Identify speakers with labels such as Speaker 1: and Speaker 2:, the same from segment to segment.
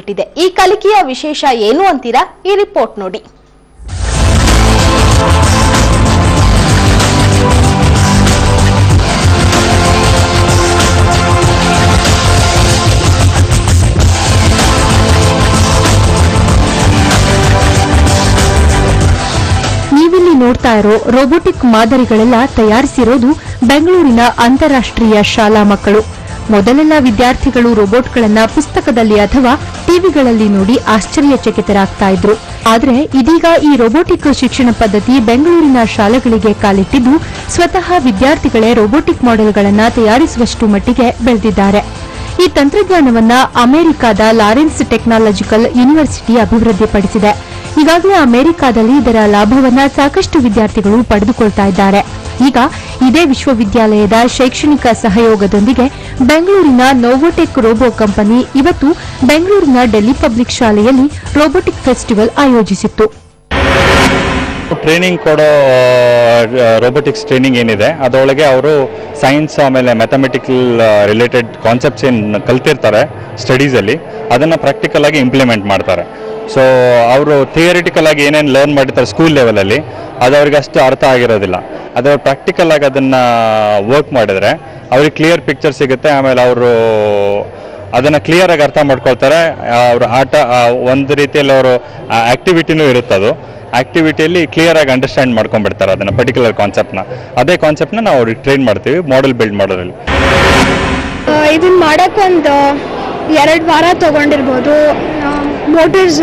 Speaker 1: ಇಟ್ಟಿದೆ ಈ ಕಲಿಕೆಯ ವಿಶೇಷ ಏನು ಅಂತೀರಾ? ಈ ರಿಪೋರ್ಟ್ ನೋಡಿ.
Speaker 2: ನೋಡ್ತಾ ಇರೋ ರೋಬೋಟಿಕ್ ಮಾದರಿಗಳೆಲ್ಲ ತಯಾರಿಸಿರೋದು ಬೆಂಗಳೂರಿನ ಅಂತಾರಾಷ್ಟ್ರೀಯ ಶಾಲಾ ಮಕ್ಕಳು. ಮೊದಲೆಲ್ಲ ವಿದ್ಯಾರ್ಥಿಗಳು ರೋಬೋಟ್ಗಳನ್ನ ಪುಸ್ತಕದಲ್ಲಿ ಅಥವಾ ಟಿವಿಗಳಲ್ಲಿ ನೋಡಿ ಆಶ್ಚರ್ಯಚಕಿತರಾಗ್ತಾ ಇದ್ರು. ಆದರೆ ಇದೀಗ ಈ ರೋಬೋಟಿಕ್ ಶಿಕ್ಷಣ ಪದ್ಧತಿ ಬೆಂಗಳೂರಿನ ಶಾಲೆಗಳಿಗೆ ಕಾಲಿಟ್ಟಿದ್ದು ಸ್ವತಃ ವಿದ್ಯಾರ್ಥಿಗಳೇ ರೋಬೋಟಿಕ್ ಮಾಡೆಲ್ಗಳನ್ನ ತಯಾರಿಸುವಷ್ಟು ಮಟ್ಟಿಗೆ ಬೆಳೆದಿದ್ದಾರೆ. ಈ ತಂತ್ರಜ್ಞಾನವನ್ನ ಅಮೆರಿಕದ ಲಾರೆನ್ಸ್ ಟೆಕ್ನಾಲಜಿಕಲ್ ಯೂನಿವರ್ಸಿಟಿ ಅಭಿವೃದ್ಧಿಪಡಿಸಿದೆ. ಈಗಾಗಲೇ ಅಮೆರಿಕಾದಲ್ಲಿ ಇದರ ಲಾಭವನ್ನ ಸಾಕಷ್ಟು ವಿದ್ಯಾರ್ಥಿಗಳು ಪಡೆದುಕೊಳ್ತಾ ಇದ್ದಾರೆ. ಈಗ ಇದೇ ವಿಶ್ವವಿದ್ಯಾಲಯದ ಶೈಕ್ಷಣಿಕ ಸಹಯೋಗದೊಂದಿಗೆ ಬೆಂಗಳೂರಿನ ನೋವೋಟೆಕ್ ರೋಬೋ ಕಂಪನಿ ಇವತ್ತು ಬೆಂಗಳೂರಿನ ಡೆಲ್ಲಿ ಪಬ್ಲಿಕ್ ಶಾಲೆಯಲ್ಲಿ ರೋಬೋಟಿಕ್ ಫೆಸ್ಟಿವಲ್ ಆಯೋಜಿಸಿತ್ತು.
Speaker 3: ಟ್ರೈನಿಂಗ್ ಕೊಡೋ ರೋಬೋಟಿಕ್ಸ್ ಟ್ರೈನಿಂಗ್ ಏನಿದೆ ಅದರೊಳಗೆ ಅವರು ಸೈನ್ಸ್ ಆಮೇಲೆ ಮ್ಯಾಥಮೆಟಿಕಲ್ ರಿಲೇಟೆಡ್ ಕಾನ್ಸೆಪ್ಟ್ಸ್ ಏನು ಕಲ್ತಿರ್ತಾರೆ ಸ್ಟಡೀಸಲ್ಲಿ ಅದನ್ನು ಪ್ರಾಕ್ಟಿಕಲ್ ಆಗಿ ಇಂಪ್ಲಿಮೆಂಟ್ ಮಾಡ್ತಾರೆ. ಸೊ ಅವರು ಥಿಯರಿಟಿಕಲ್ ಆಗಿ ಏನೇನು ಲರ್ನ್ ಮಾಡಿರ್ತಾರೆ ಸ್ಕೂಲ್ ಲೆವೆಲಲ್ಲಿ ಅದು ಅವ್ರಿಗೆ ಅಷ್ಟು ಅರ್ಥ ಆಗಿರೋದಿಲ್ಲ. ಅದು ಪ್ರಾಕ್ಟಿಕಲ್ ಆಗಿ ಅದನ್ನು ವರ್ಕ್ ಮಾಡಿದ್ರೆ, ಅವ್ರಿಗೆ ಕ್ಲಿಯರ್ ಪಿಕ್ಚರ್ ಸಿಗುತ್ತೆ, ಆಮೇಲೆ ಅವರು ಅದನ್ನು ಕ್ಲಿಯರ್ ಆಗಿ ಅರ್ಥ ಮಾಡ್ಕೊಳ್ತಾರೆ. ಅವರು ಆಟ ಒಂದು ರೀತಿಯಲ್ಲಿ ಅವರು ಆ್ಯಕ್ಟಿವಿಟಿನೂ ಇರುತ್ತೆ ಅದು. ಆ್ಯಕ್ಟಿವಿಟಿಯಲ್ಲಿ ಕ್ಲಿಯರ್ ಆಗಿ ಅಂಡರ್ಸ್ಟ್ಯಾಂಡ್ ಮಾಡ್ಕೊಂಡ್ಬಿಡ್ತಾರೆ ಅದನ್ನು ಪರ್ಟಿಕ್ಯುಲರ್ ಕಾನ್ಸೆಪ್ಟ್ನ ಅದೇ ಕಾನ್ಸೆಪ್ಟ್ನ ನಾವು ಅವ್ರಿಗೆ ಟ್ರೈನ್ ಮಾಡ್ತೀವಿ ಮಾಡೆಲ್ ಬಿಲ್ಡ್ ಮಾಡೋದ್ರಲ್ಲಿ.
Speaker 4: ಇದನ್ನು ಮಾಡೋಕ್ಕೊಂದು ಎರಡು ವಾರ ತೊಗೊಂಡಿರ್ಬೋದು. ಮೋಟರ್ಸ್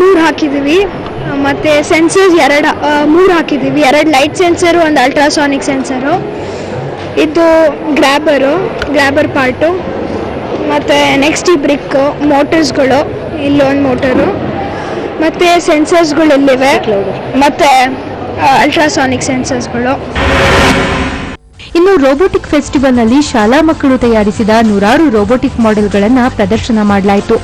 Speaker 4: ಮೂರು ಹಾಕಿದ್ದೀವಿ ಮತ್ತು ಸೆನ್ಸರ್ಸ್ ಎರಡು ಮೂರು ಹಾಕಿದ್ದೀವಿ ಎರಡು ಲೈಟ್ ಸೆನ್ಸರು ಒಂದು ಅಲ್ಟ್ರಾಸಾನಿಕ್ ಸೆನ್ಸರು ಇದು ಗ್ರ್ಯಾಬರು ಗ್ರ್ಯಾಬರ್ ಪಾರ್ಟು ಮತ್ತು ನೆಕ್ಸ್ಟ್ ಈ ಬ್ರಿಕ್ಕು ಮೋಟರ್ಸ್ಗಳು ಇಲ್ಲೊಂದು ಮೋಟರು ಮತ್ತು ಸೆನ್ಸರ್ಸ್ಗಳು ಇಲ್ಲಿವೆ. ಮತ್ತು ಅಲ್ಟ್ರಾಸಾನಿಕ್ ಸೆನ್ಸರ್ಸ್ಗಳು
Speaker 2: ಇನ್ನು ರೋಬೋಟಿಕ್ ಫೆಸ್ಟಿವಲ್ನಲ್ಲಿ ಶಾಲಾ ಮಕ್ಕಳು ತಯಾರಿಸಿದ ನೂರಾರು ರೋಬೋಟಿಕ್ ಮಾಡೆಲ್ಗಳನ್ನು ಪ್ರದರ್ಶನ ಮಾಡಲಾಯಿತು.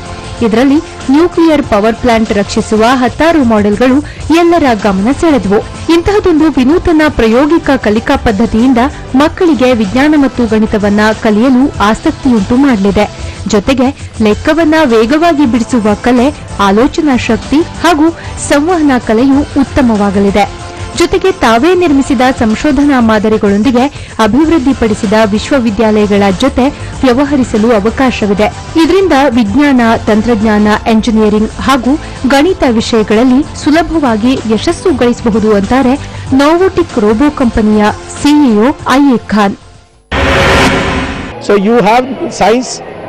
Speaker 2: ಇದರಲ್ಲಿ ನ್ಯೂಕ್ಲಿಯರ್ ಪವರ್ ಪ್ಲಾಂಟ್ ರಕ್ಷಿಸುವ ಹತ್ತಾರು ಮಾಡೆಲ್ಗಳು ಎಲ್ಲರ ಗಮನ ಸೆಳೆದವು. ಇಂತಹದೊಂದು ವಿನೂತನ ಪ್ರಾಯೋಗಿಕ ಕಲಿಕಾ ಪದ್ಧತಿಯಿಂದ ಮಕ್ಕಳಿಗೆ ವಿಜ್ಞಾನ ಮತ್ತು ಗಣಿತವನ್ನ ಕಲಿಯಲು ಆಸಕ್ತಿಯುಂಟು ಮಾಡಲಿದೆ. ಜೊತೆಗೆ ಲೆಕ್ಕವನ್ನ ವೇಗವಾಗಿ ಬಿಡಿಸುವ ಕಲೆ, ಆಲೋಚನಾ ಶಕ್ತಿ ಹಾಗೂ ಸಂವಹನ ಕಲೆಯು ಉತ್ತಮವಾಗಲಿದೆ. ಜೊತೆಗೆ ತಾವೇ ನಿರ್ಮಿಸಿದ ಸಂಶೋಧನಾ ಮಾದರಿಗಳೊಂದಿಗೆ ಅಭಿವೃದ್ಧಿಪಡಿಸಿದ ವಿಶ್ವವಿದ್ಯಾಲಯಗಳ ಜೊತೆ ವ್ಯವಹರಿಸಲು ಅವಕಾಶವಿದೆ ಇದರಿಂದ ವಿಜ್ಞಾನ ತಂತ್ರಜ್ಞಾನ ಎಂಜಿನಿಯರಿಂಗ್ ಹಾಗೂ ಗಣಿತ ವಿಷಯಗಳಲ್ಲಿ ಸುಲಭವಾಗಿ ಯಶಸ್ಸು ಗಳಿಸಬಹುದು ಅಂತಾರೆ ನೋವೋಟಿಕ್ ರೋಬೋ ಕಂಪನಿಯ CEO I A Khan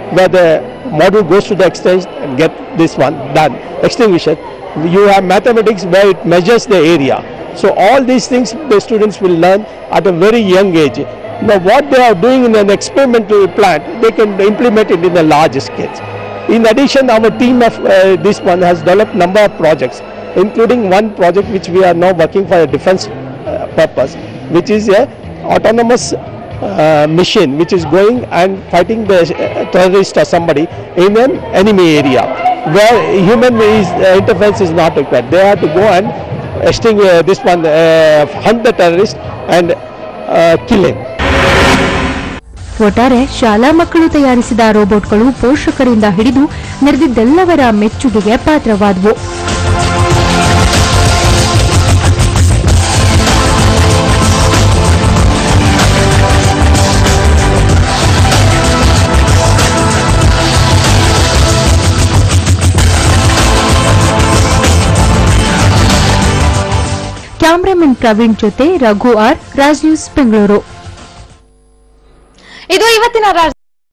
Speaker 5: where the model goes to the extent and get this one done, extinguish it. You have mathematics where it measures the area. So all these things the students will learn at a very young age. Now what they are doing in an experimental plant, they can implement it in a large scale. In addition, our team of uh, this one has developed number of projects, including one project which we are now working for a defense uh, purpose, which is a autonomous uh, machine which is going and fighting the uh, terrorist or somebody in an enemy area where human is, uh, interference is not required. They have to go and arresting uh, this one, uh, hunt the terrorist and uh, kill him.
Speaker 2: ಒಟ್ಟಾರೆ ಶಾಲಾ ಮಕ್ಕಳು ತಯಾರಿಸಿದ ರೋಬೋಟ್ಗಳು ಪೋಷಕರಿಂದ ಹಿಡಿದು ನೆರೆದಿದ್ದೆಲ್ಲವರ ಮೆಚ್ಚುಗೆಗೆ ಪಾತ್ರವಾದವು cameraman Praveen ಜೊತೆ Raghu R Raj news Bengaluru.
Speaker 1: ಇದು ಇವತ್ತಿನ